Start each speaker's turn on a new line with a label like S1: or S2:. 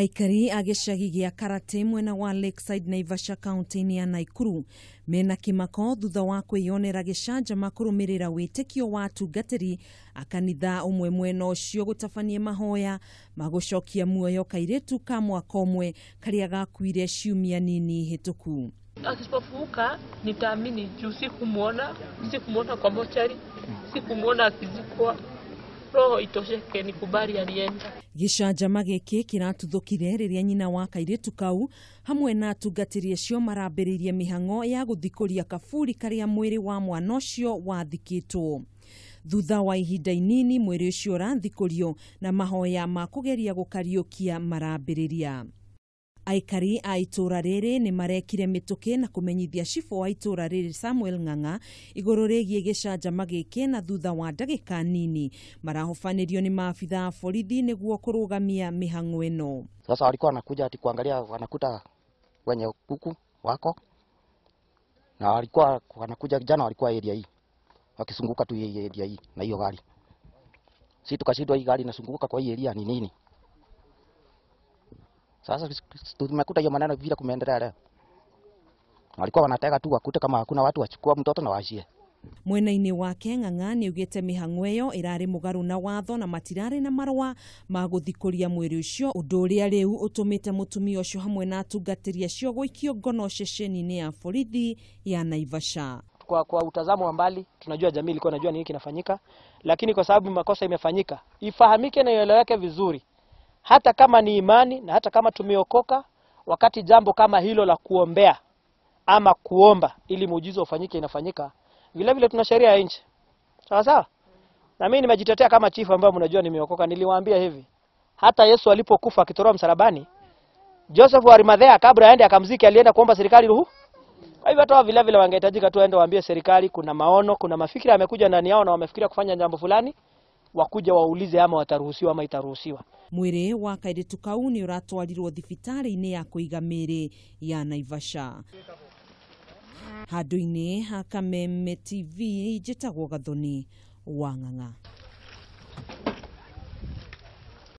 S1: aikari a gĩcagi gĩa karate mwena wa lakeside naivasha kaunti-inĩ ya naikuru mena kĩmako thutha wa kwĩyonera gĩcanjama kũrũmĩrĩra wĩtĩkio wa atungatĩri a kanitha ũmwe mwena ũcio gũtabania mahoya ma gũcokia muoyo kairĩtu ka mwaka ũmwe karĩa gakuire ciumia nini hĩtũku
S2: Akisipofufuka nitaamini juu sikumwona, sikumwona kwa mochari, sikumwona akizikwa. Roho itosheke, nikubali alienda.
S1: gĩcanjama gĩkĩ kĩratuthũkire rĩrĩa nyina wa kairĩtu kau hamwe na atungatĩri acio marambĩrĩirie mĩhang'o ya gũthikũria kaburi karĩa mwĩrĩ wa mwana ũcio wathikĩtwo thutha wa ihinda inini mwĩrĩ ũcio ũrathikũrio na mahoya ma kũgeria gũkariũkia marambĩrĩria aikari a itura riri ni marekire mituki na kumenyithia cibũ wa itura riri samuel ng'ang'a iguru rigie gicanjama giki na thutha wa ndagika nini. Marahobanĩrio ni maabitha a borithi niguo kurugamia mihang'o ino
S3: Sasa walikuwa wanakuja ati kuangalia, wanakuta wenye kuku wako na walikuwa wanakuja, jana walikuwa area hii wakisunguka tu area hii na hiyo gari, si tukashindwa hii gari inasunguka kwa hii area ni nini? Sasa tumekuta hiyo maneno vile kumeendelea leo, walikuwa wanataka tu wakute kama hakuna watu wachukua mtoto na washie
S1: mwena-inĩ wake ng'ang'a nĩ augĩte mĩhang'o ĩyo ĩrarĩ mũgarũ na watho na matirarĩ na marũa ma gũthikũria mwĩrĩ ũcio ũndũ ũrĩa rĩu ũtũmĩte mũtumia ũcio hamwe na atungatĩri acio gũikio ngono ceceni-inĩ ya borithi ya naivasha.
S4: Kwa, kwa utazamo wa mbali tunajua jamii ilikuwa inajua nini kinafanyika, lakini kwa sababu makosa imefanyika, ifahamike na ieleweke vizuri, hata kama ni imani na hata kama tumeokoka, wakati jambo kama hilo la kuombea ama kuomba ili muujiza ufanyike inafanyika, vile vile tuna sheria ya nchi, sawa sawa. Na mimi nimejitetea kama chifu ambaye mnajua nimeokoka, niliwaambia hivi, hata Yesu alipokufa akitoroa msalabani, Joseph wa Arimathea kabla aende akamziki, alienda kuomba serikali ruhu? Kwa hivyo hata vile vile wangehitajika tu aende waambie serikali kuna maono, kuna mafikira yamekuja ndani yao na wamefikiria kufanya jambo fulani, wakuja waulize ama wataruhusiwa ama itaruhusiwa.
S1: Mwere wa kairetu kau ni uratwarirwo thibitari-ini ya kuiga miri ya naivasha handu-ini ha kameme tv njitagwo gathoni wa ng'ang'a